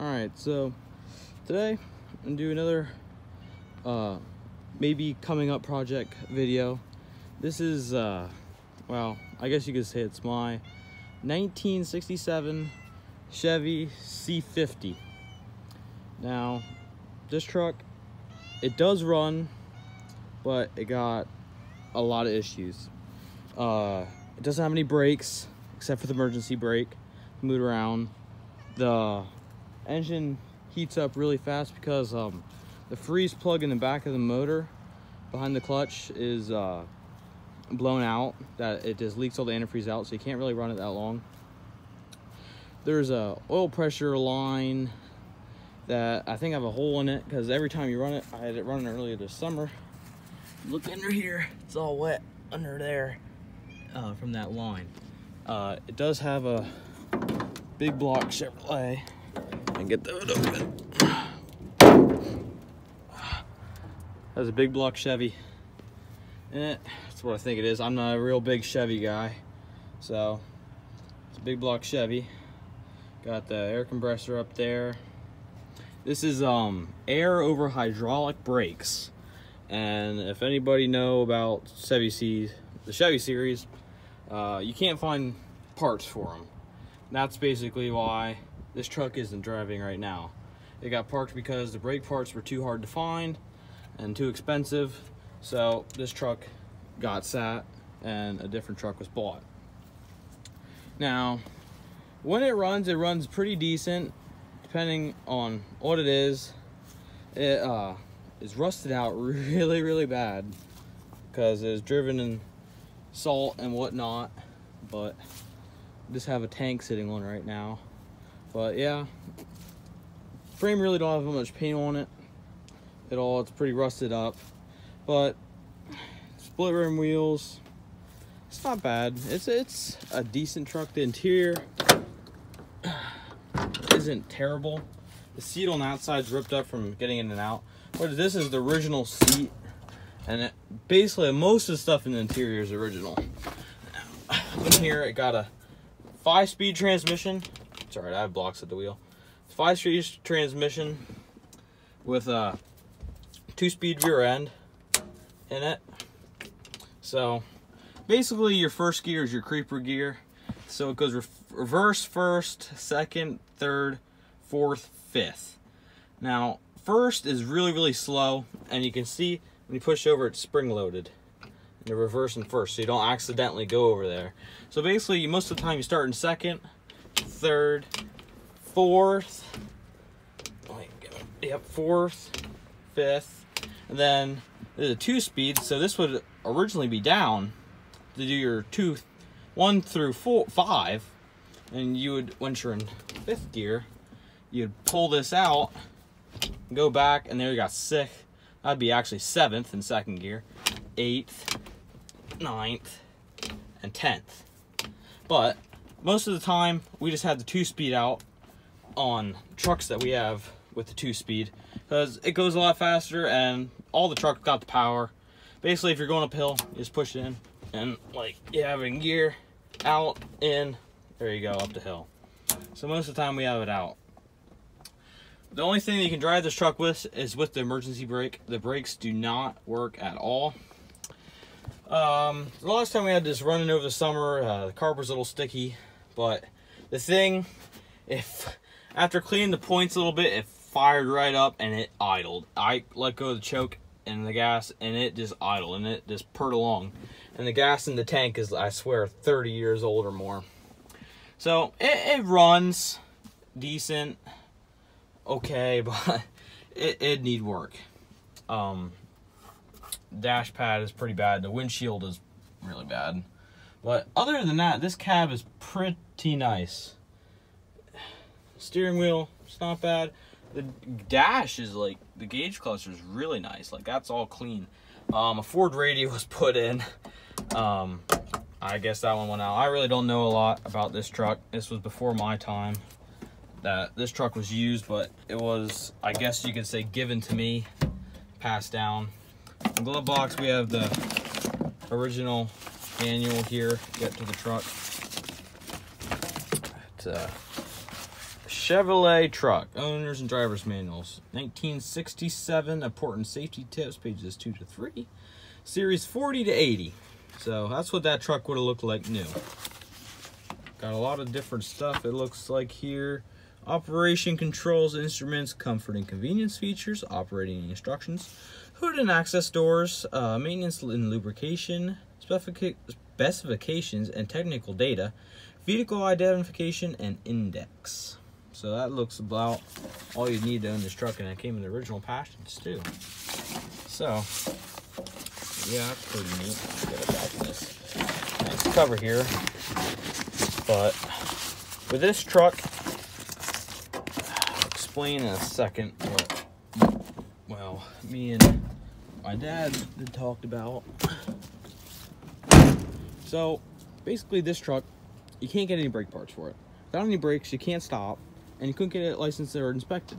Alright, so today I'm gonna do another uh, maybe coming up project video. This is, uh, well, I guess you could say it's my 1967 Chevy C50. Now, this truck, it does run, but it got a lot of issues. Uh, it doesn't have any brakes, except for the emergency brake. Move around. The engine heats up really fast because um, the freeze plug in the back of the motor behind the clutch is uh, blown out. That it just leaks all the antifreeze out, so you can't really run it that long. There's a oil pressure line that I think I have a hole in it because every time you run it, I had it running earlier this summer. Look under here, it's all wet under there uh, from that line. Uh, it does have a big block Chevrolet and get that open. Has a big block Chevy it. That's what I think it is. I'm not a real big Chevy guy, so it's a big block Chevy. Got the air compressor up there. This is um, air over hydraulic brakes. And if anybody know about Chevy C, the Chevy series, uh, you can't find parts for them. That's basically why this truck isn't driving right now. It got parked because the brake parts were too hard to find and too expensive. So this truck got sat and a different truck was bought. Now, when it runs, it runs pretty decent depending on what it is. It uh, is rusted out really, really bad because it's driven in salt and whatnot. But just have a tank sitting on right now. But yeah, frame really don't have much paint on it at all. It's pretty rusted up, but split rim wheels. It's not bad. It's it's a decent truck. The interior isn't terrible. The seat on the outside's ripped up from getting in and out. But this is the original seat, and it, basically most of the stuff in the interior is original. In here, it got a five-speed transmission it's alright, I have blocks at the wheel. Five speed transmission with a two speed rear end in it. So basically your first gear is your creeper gear. So it goes re reverse first, second, third, fourth, fifth. Now first is really, really slow and you can see when you push over it's spring loaded. And you're reversing first so you don't accidentally go over there. So basically most of the time you start in second, third, fourth, oh, yep, fourth, fifth, and then there's a two speed, so this would originally be down to do your two, one through four, five, and you would, once you're in fifth gear, you'd pull this out, go back, and there you got sixth, that'd be actually seventh in second gear, eighth, ninth, and tenth. But most of the time we just have the two speed out on trucks that we have with the two speed because it goes a lot faster and all the truck got the power. Basically if you're going uphill you just push it in and like you have a gear out in there you go up the hill. So most of the time we have it out. The only thing you can drive this truck with is with the emergency brake. The brakes do not work at all. Um, the last time we had this running over the summer uh, the carb was a little sticky but the thing, if after cleaning the points a little bit, it fired right up and it idled. I let go of the choke and the gas and it just idled and it just purred along. And the gas in the tank is, I swear, 30 years old or more. So it, it runs decent, okay, but it, it need work. Um, dash pad is pretty bad. The windshield is really bad. But other than that, this cab is pretty nice. Steering wheel, it's not bad. The dash is like, the gauge cluster is really nice. Like that's all clean. Um, a Ford radio was put in. Um, I guess that one went out. I really don't know a lot about this truck. This was before my time that this truck was used, but it was, I guess you could say, given to me, passed down. Glove box, we have the original manual here, get to the truck. It's a Chevrolet truck, owners and drivers manuals, 1967, important safety tips, pages 2 to 3, series 40 to 80. So that's what that truck would have looked like new. Got a lot of different stuff, it looks like here. Operation controls, instruments, comfort and convenience features, operating instructions, hood and access doors, uh, maintenance and lubrication, specific specifications and technical data, vehicle identification, and index. So that looks about all you need to own this truck, and it came in the original package too. So, yeah, pretty neat. This nice cover here. But with this truck, I'll explain in a second what, well, me and my dad talked about. So, basically this truck, you can't get any brake parts for it. Without any brakes, you can't stop, and you couldn't get it licensed or inspected.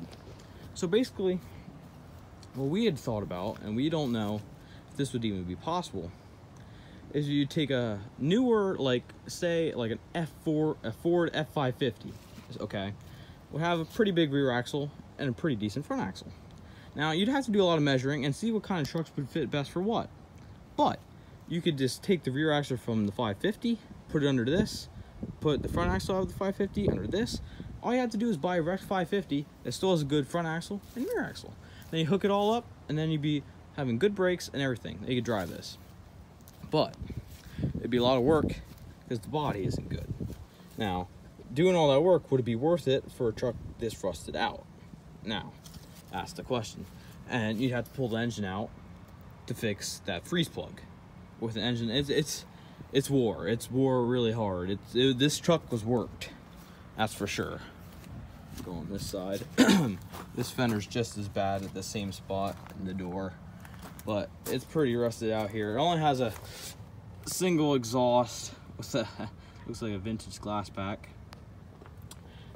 So basically, what we had thought about, and we don't know if this would even be possible, is you take a newer, like say, like an F4, a Ford F550, okay, will have a pretty big rear axle and a pretty decent front axle. Now you'd have to do a lot of measuring and see what kind of trucks would fit best for what. But you could just take the rear axle from the 550, put it under this, put the front axle of the 550 under this. All you have to do is buy a Rex 550 that still has a good front axle and rear axle. Then you hook it all up, and then you'd be having good brakes and everything. You could drive this. But it'd be a lot of work because the body isn't good. Now, doing all that work, would it be worth it for a truck this rusted out? Now, ask the question. And you'd have to pull the engine out to fix that freeze plug with an engine. It's it's it's war. It's war really hard. It's it, this truck was worked. That's for sure. Go on this side. this fender's just as bad at the same spot in the door, but it's pretty rusted out here. It only has a single exhaust. Looks like a vintage glass pack.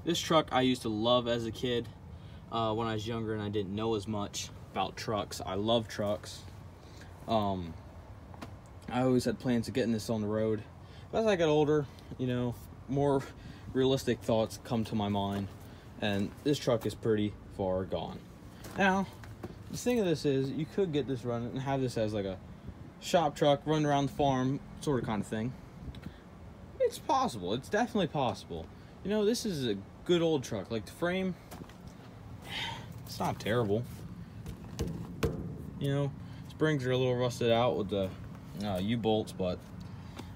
This truck I used to love as a kid uh, when I was younger and I didn't know as much about trucks. I love trucks. Um, I always had plans of getting this on the road. But as I got older, you know, more realistic thoughts come to my mind, and this truck is pretty far gone. Now, the thing of this is, you could get this running and have this as like a shop truck, run around the farm, sort of kind of thing. It's possible. It's definitely possible. You know, this is a good old truck. Like the frame, it's not terrible. You know, springs are a little rusted out with the uh, U-bolts, but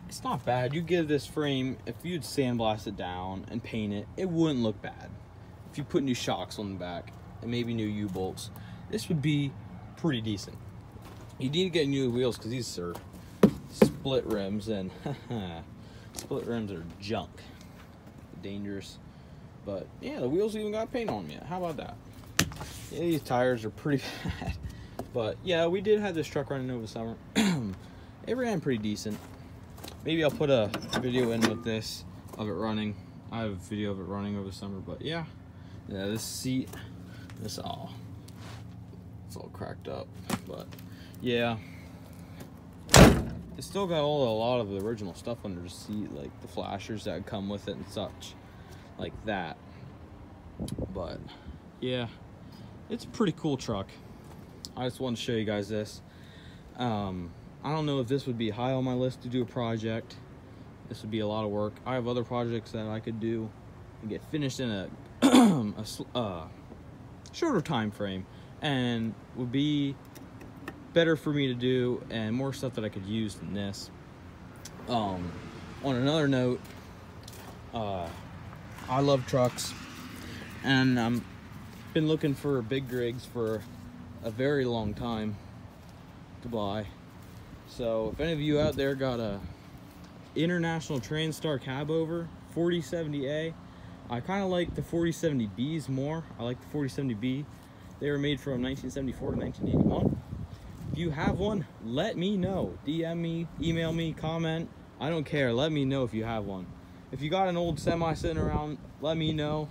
it's not bad. You give this frame, if you'd sandblast it down and paint it, it wouldn't look bad. If you put new shocks on the back and maybe new U-bolts, this would be pretty decent. You need to get new wheels because these are split rims and split rims are junk. Dangerous. But yeah, the wheels even got paint on them yet. How about that? Yeah, these tires are pretty bad. But yeah, we did have this truck running over the summer. it ran pretty decent. Maybe I'll put a video in with this of it running. I have a video of it running over summer, but yeah. Yeah, this seat, this all, it's all cracked up, but yeah. It's still got all a lot of the original stuff under the seat, like the flashers that come with it and such, like that. But yeah, it's a pretty cool truck. I just wanted to show you guys this. Um, I don't know if this would be high on my list to do a project. This would be a lot of work. I have other projects that I could do and get finished in a, a uh, shorter time frame and would be better for me to do and more stuff that I could use than this. Um, on another note, uh, I love trucks and I've been looking for big rigs for a very long time to buy. So if any of you out there got a International Transtar cab over 4070A, I kind of like the 4070Bs more. I like the 4070B. They were made from 1974 to 1981. If you have one, let me know. DM me, email me, comment. I don't care. Let me know if you have one. If you got an old semi sitting around, let me know.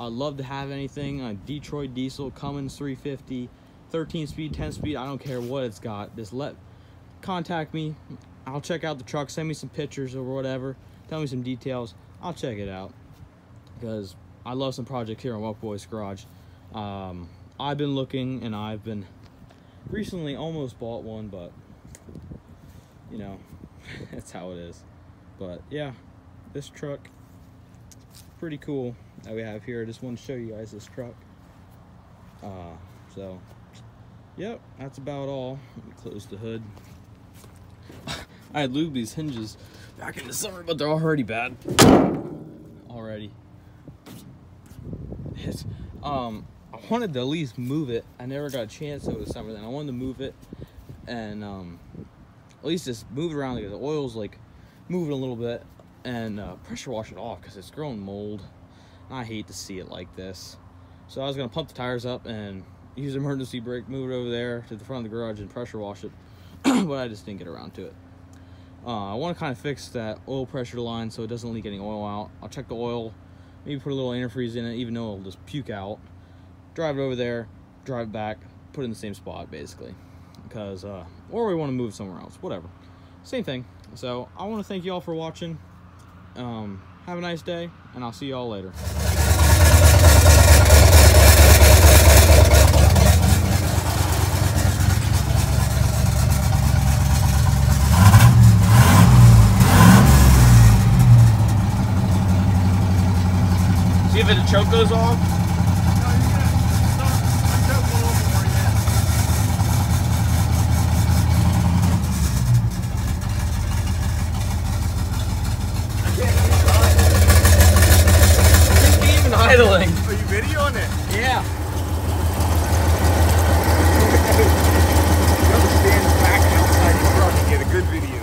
I'd love to have anything. A Detroit diesel, Cummins 350, 13 speed, 10 speed. I don't care what it's got. Just let contact me. I'll check out the truck. Send me some pictures or whatever. Tell me some details. I'll check it out because I love some projects here on Welkboyz Garage. Um, I've been looking and I've been recently almost bought one, but you know, that's how it is. But yeah, this truck, pretty cool that we have here. I just want to show you guys this truck. Uh, so, yep, that's about all. Close the hood. I had lubed these hinges back in the summer, but they're already bad. Already. It's, um, I wanted to at least move it. I never got a chance over the summer. Then I wanted to move it and um, at least just move it around because the oil's like moving a little bit and uh, pressure wash it off because it's growing mold. I hate to see it like this. So I was gonna pump the tires up and use emergency brake, move it over there to the front of the garage and pressure wash it, but I just didn't get around to it. Uh, I want to kind of fix that oil pressure line so it doesn't leak any oil out. I'll check the oil, maybe put a little antifreeze in it, even though it'll just puke out. Drive it over there, drive back, put it in the same spot basically, because uh, or we want to move somewhere else, whatever. Same thing. So I want to thank you all for watching. Um, have a nice day, and I'll see you all later. See if the choke goes off. Idling. Are you videoing it? Yeah. You have to stand back outside your truck and get a good video.